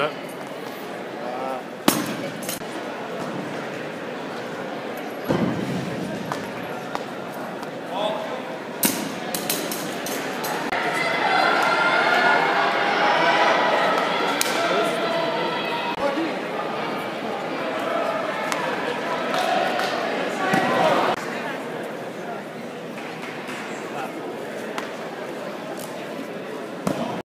that?